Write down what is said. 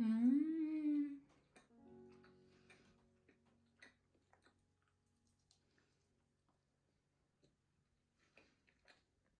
Mm.